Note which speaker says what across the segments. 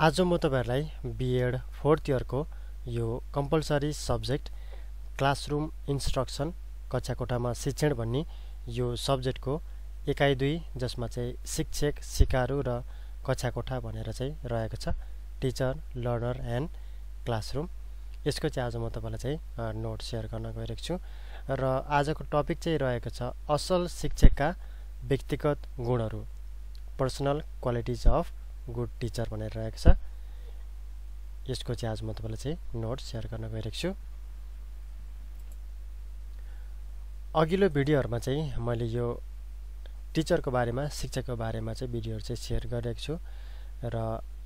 Speaker 1: आज म तपाईँहरूलाई बिएड फोर्थ इयरको यो कम्पलसरी सब्जेक्ट क्लासरुम इन्स्ट्रक्सन कक्षा कोठामा शिक्षण भन्ने यो सब्जेक्टको एकाइ दुई जसमा चाहिँ शिक्षक सिकारु र कक्षा कोठा भनेर चाहिँ रहेको छ। टिचर लर्नर एन्ड क्लासरुम यसको चाहिँ आज म तपाईँलाई चाहिँ नोट सेयर गर्न गइरहेको छु। र आजको टपिक चाहिँ रहेको छ असल शिक्षकका व्यक्तिगत गुणहरू। Personal qualities of good teacher भनेर रहेको छ। यसको चाहिँ आज म तपाईँलाई चाहिँ नोट सेयर गर्न गइरहेको छु। अघिल्लो भिडियोहरूमा चाहिँ मैले यो टिचरको बारेमा शिक्षकको बारेमा चाहिँ भिडियोहरू चाहिँ सेयर गरिरहेको छु र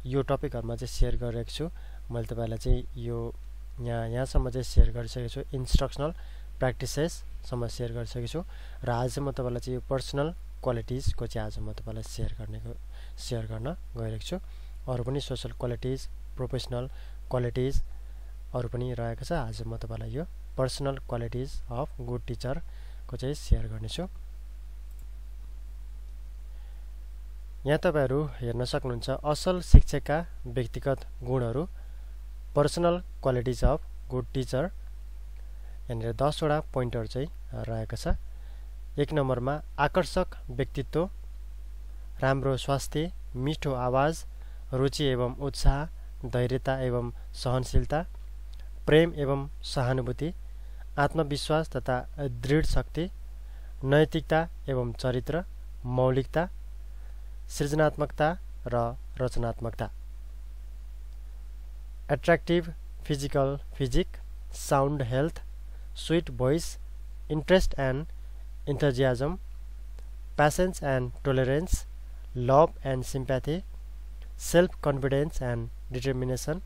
Speaker 1: यो टपिकहरूमा चाहिँ सेयर गरिरहेको छु। मैले तपाईँलाई चाहिँ यो यहाँ यहाँसम्म चाहिँ सेयर गरिसकेको छु। इन्स्ट्रक्सनल प्र्याक्टिसेससम्म सेयर गरिसकेको छु। र आज चाहिँ म तपाईँलाई चाहिँ यो पर्सनल क्वालिटिजको चाहिँ आज म तपाईँलाई सेयर गर्ने सेयर गर्न गइरहेको छु। अरू पनि सोसल क्वालिटिज प्रोफेसनल क्वालिटिज अरू पनि रहेको छ। आज म तपाईँलाई यो पर्सनल क्वालिटिज अफ गुड टिचरको चाहिँ सेयर गर्नेछु। यहाँ तपाईँहरू हेर्न सक्नुहुन्छ असल शिक्षकका व्यक्तिगत गुणहरू। Personal qualities of good teacher यहाँनिर दसवटा पोइन्टहरू चाहिँ रहेको छ। एक नम्बरमा आकर्षक व्यक्तित्व राम्रो स्वास्थ्य मिठो आवाज रुचि एवं उत्साह धैर्यता एवं सहनशीलता प्रेम एवं सहानुभूति आत्मविश्वास तथा दृढ शक्ति नैतिकता एवं चरित्र मौलिकता सृजनात्मकता र रचनात्मकता। Attractive physical physique sound health sweet voice interest and enthusiasm patience and tolerance love and sympathy, self-confidence and determination,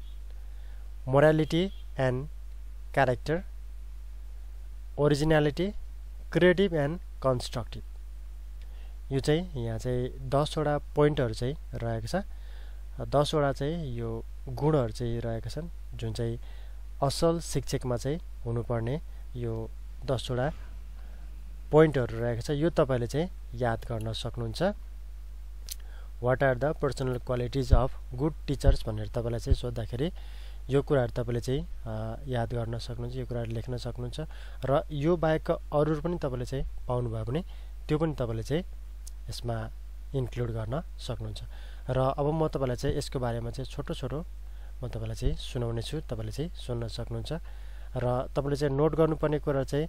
Speaker 1: morality and character, originality, creative and constructive यो चाहिँ यहाँ चाहिँ दसवटा पोइन्टहरू चाहिँ रहेको छ। दसवटा चाहिँ यो गुणहरू चाहिँ रहेका छन् जुन चाहिँ असल शिक्षकमा चाहिँ हुनुपर्ने यो दसवटा पोइन्टहरू रहेको छ। यो तपाईँले चाहिँ याद गर्न सक्नुहुन्छ। What are the personal qualities of good teachers भनेर तपाईँलाई चाहिँ सोद्धाखेरि यो कुराहरू तपाईँले चाहिँ याद गर्न सक्नुहुन्छ यो कुराहरू लेख्न सक्नुहुन्छ र यो बाहेकका अरू पनि तपाईँले चाहिँ पाउनुभयो भने त्यो पनि तपाईँले चाहिँ यसमा इन्क्लुड गर्न सक्नुहुन्छ। र अब म तपाईँलाई चाहिँ यसको बारेमा चाहिँ छोटो छोटो म तपाईँलाई चाहिँ सुनाउने छु तपाईँले चाहिँ सुन्न सक्नुहुन्छ। र तपाईँले चाहिँ नोट गर्नुपर्ने कुरा चाहिँ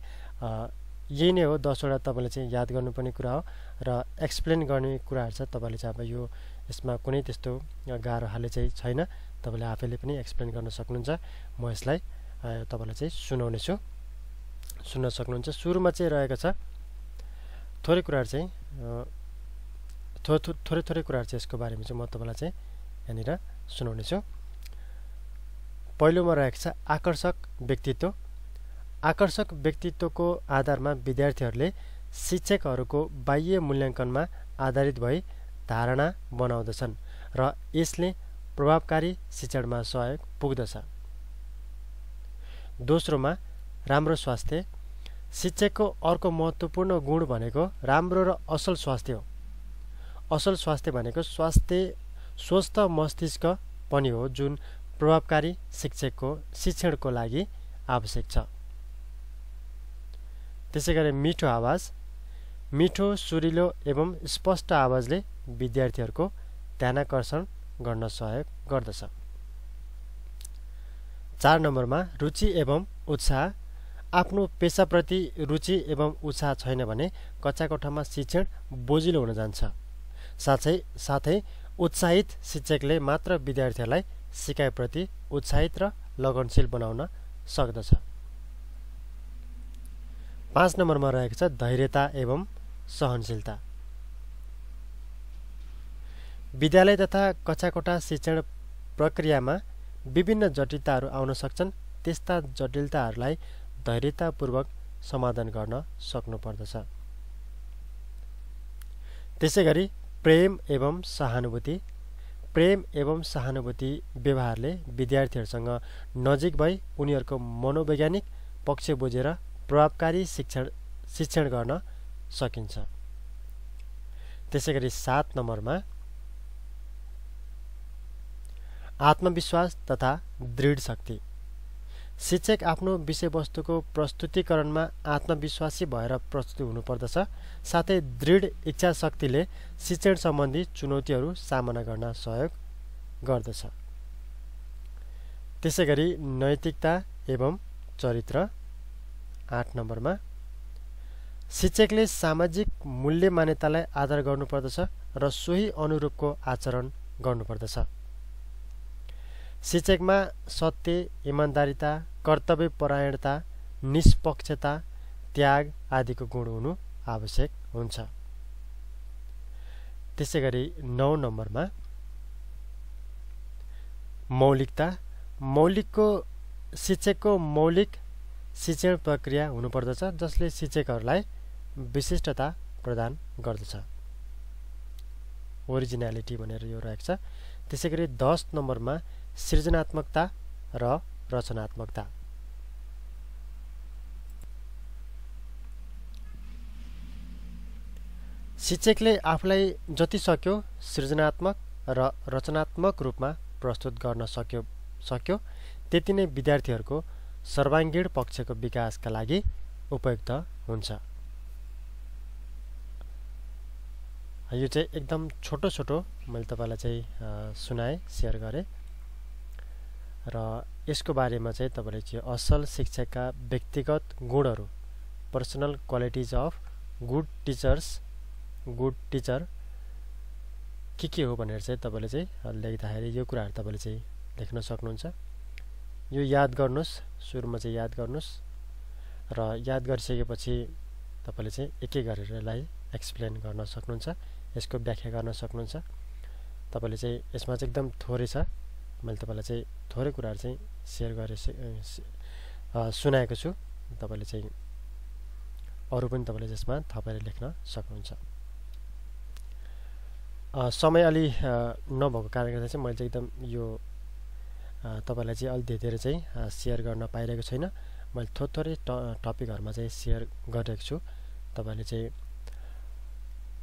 Speaker 1: यही नै हो दसवटा तपाईँले चाहिँ याद गर्नुपर्ने कुरा हो र एक्सप्लेन गर्ने कुराहरू छ तपाईँले चाहिँ अब यो यसमा कुनै त्यस्तो गाह्रो हाले चाहिँ छैन। तपाईँले आफैले पनि एक्सप्लेन गर्न सक्नुहुन्छ। म यसलाई तपाईँलाई चाहिँ सुनाउने छु सुन्न सक्नुहुन्छ। सुरुमा चाहिँ रहेको छ थोरै कुराहरू चाहिँ थो थोरै थोरै कुराहरू चाहिँ यसको बारेमा चाहिँ म तपाईँलाई चाहिँ यहाँनिर सुनाउने छु पहिलोमा रहेको छ आकर्षक व्यक्तित्व। आकर्षक व्यक्तित्वको आधारमा विद्यार्थीहरूले शिक्षकहरूको बाह्य मूल्याङ्कनमा आधारित भई धारणा बनाउँदछन् र यसले प्रभावकारी शिक्षणमा सहयोग पुग्दछ। दोस्रोमा राम्रो स्वास्थ्य। शिक्षकको अर्को महत्त्वपूर्ण गुण भनेको राम्रो र असल स्वास्थ्य हो। असल स्वास्थ्य भनेको स्वास्थ्य स्वस्थ मस्तिष्क पनि हो जुन प्रभावकारी शिक्षकको शिक्षणको लागि आवश्यक छ। त्यसै गरी मिठो आवाज मिठो सुरिलो एवं स्पष्ट आवाजले विद्यार्थीहरूको ध्यानाकर्षण गर्न सहयोग गर्दछ। चार नम्बरमा रुचि एवं उत्साह। आफ्नो पेसाप्रति रुचि एवं उत्साह छैन भने कक्षा कोठामा शिक्षण बोजिलो हुन जान्छ। साथै साथै उत्साहित शिक्षकले मात्र विद्यार्थीहरूलाई सिकाइप्रति उत्साहित र लगनशील बनाउन सक्दछ। पाँच नम्बरमा रहेको छ धैर्यता एवं सहनशीलता। विद्यालय तथा कक्षाकोठा शिक्षण प्रक्रियामा विभिन्न जटिलताहरू आउन सक्छन्। त्यस्ता जटिलताहरूलाई धैर्यतापूर्वक समाधान गर्न सक्नुपर्दछ। त्यसै गरी प्रेम एवं सहानुभूति। प्रेम एवं सहानुभूति व्यवहारले विद्यार्थीहरूसँग नजिक भई उनीहरूको मनोवैज्ञानिक पक्ष बुझेर प्रभावकारी शिक्षण शिक्षण गर्न सकिन्छ। त्यसै गरी सात नम्बरमा आत्मविश्वास तथा दृढ शक्ति। शिक्षक आफ्नो विषयवस्तुको प्रस्तुतिकरणमा आत्मविश्वासी भएर प्रस्तुत हुनुपर्दछ साथै दृढ इच्छा शक्तिले शिक्षण सम्बन्धी चुनौतीहरू सामना गर्न सहयोग गर्दछ। त्यसै गरी नैतिकता एवं चरित्र आठ नम्बरमा। शिक्षकले सामाजिक मूल्य मान्यतालाई आधार गर्नुपर्दछ र सोही अनुरूपको आचरण गर्नुपर्दछ। शिक्षकमा सत्य इमान्दारिता कर्तव्यपरायणता निष्पक्षता त्याग आदिको गुण हुनु आवश्यक हुन्छ। त्यसै गरी नौ नम्बरमा। मौलिकता। मौलिकको शिक्षकको मौलिक शिक्षण प्रक्रिया हुनुपर्दछ जसले शिक्षकहरूलाई विशिष्टता प्रदान गर्दछ। ओरिजिनालिटी भनेर यो रहेको छ। त्यसै गरी दस नम्बरमा सृजनात्मकता र रचनात्मकता। शिक्षकले आफूलाई जति सक्यो सृजनात्मक र रचनात्मक रूपमा प्रस्तुत गर्न सक्यो सक्यो त्यति नै विद्यार्थीहरूको सर्वाङ्गीण पक्षको विकासका लागि उपयुक्त हुन्छ। यो चाहिँ एकदम छोटो छोटो मैले तपाईँलाई चाहिँ सुनाएँ सेयर गरेँ। र यसको बारेमा चाहिँ तपाईँले चाहिँ असल शिक्षकका व्यक्तिगत गुणहरू personal qualities of good teachers good teacher के के हो भनेर चाहिँ तपाईँले चाहिँ लेख्दाखेरि यो कुराहरू तपाईँले चाहिँ लेख्न सक्नुहुन्छ। यो याद गर्नुहोस् सुरुमा चाहिँ याद गर्नुहोस् र याद गरिसकेपछि तपाईँले चाहिँ एक एक गरेर यसलाई एक्सप्लेन गर्न सक्नुहुन्छ यसको व्याख्या गर्न सक्नुहुन्छ। तपाईँले चाहिँ यसमा चाहिँ एकदम थोरै छ। मैले तपाईँलाई चाहिँ थोरै कुराहरू चाहिँ सेयर गरे सुनाएको छु। तपाईँले चाहिँ अरू पनि तपाईँले यसमा थपेर लेख्न सक्नुहुन्छ। समय अलि नभएको कारणले गर्दा चाहिँ मैले चाहिँ एकदम यो तपाईँलाई चाहिँ अलि धेरै चाहिँ सेयर गर्न पाइरहेको छैन। मैले थोरै थोरै ट टपिकहरूमा चाहिँ सेयर गरिरहेको छु। तपाईँले चाहिँ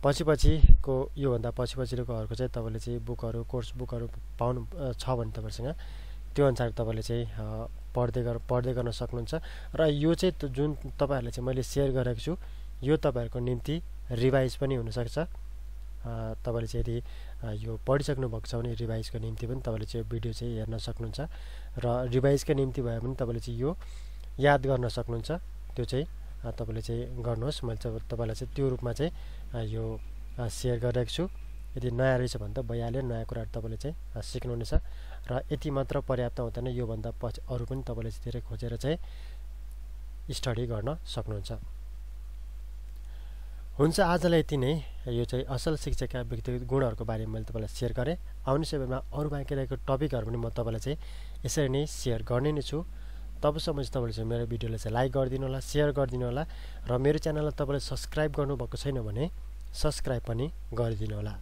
Speaker 1: पछि पछिको योभन्दा पछि पछिल्लोकोहरूको चाहिँ तपाईँले चाहिँ बुकहरू कोर्स बुकहरू पाउनु छ भने तपाईँहरूसँग त्यो अनुसार तपाईँले चाहिँ पढ्दै गर पढ्दै गर्न सक्नुहुन्छ। र यो चाहिँ जुन तपाईँहरूलाई चाहिँ मैले सेयर गरेको छु यो तपाईँहरूको निम्ति रिभाइज पनि हुनसक्छ। तपाईँले चाहिँ यदि यो पढिसक्नु भएको छ भने रिभाइजको निम्ति पनि तपाईँले चाहिँ भिडियो चाहिँ हेर्न सक्नुहुन्छ र रिभाइजको निम्ति भयो भने तपाईँले चाहिँ यो याद गर्न सक्नुहुन्छ। त्यो चाहिँ तपाईँले चाहिँ गर्नुहोस्। मैले चाहिँ तपाईँलाई चाहिँ त्यो रूपमा चाहिँ यो सेयर गरिरहेको छु। यदि नयाँ रहेछ भने त भइहाल्यो नयाँ कुराहरू तपाईँले चाहिँ सिक्नुहुनेछ र यति मात्र पर्याप्त हुँदैन। योभन्दा पछि अरू पनि तपाईँले चाहिँ धेरै खोजेर चाहिँ स्टडी गर्न सक्नुहुन्छ। हुन्छ आजलाई यति नै। यो चाहिँ असल शिक्षकका व्यक्तिगत गुणहरूको बारेमा मैले तपाईँलाई सेयर गरेँ। आउने समयमा अरू बाँकी रहेको टपिकहरू पनि म तपाईँलाई चाहिँ यसरी नै सेयर गर्ने नै छु। तबसम्म चाहिँ तपाईँले चाहिँ मेरो भिडियोलाई चाहिँ लाइक गरिदिनु होला सेयर गरिदिनु होला र मेरो च्यानललाई तपाईँले सब्सक्राइब गर्नुभएको छैन भने सब्सक्राइब पनि गरिदिनु होला।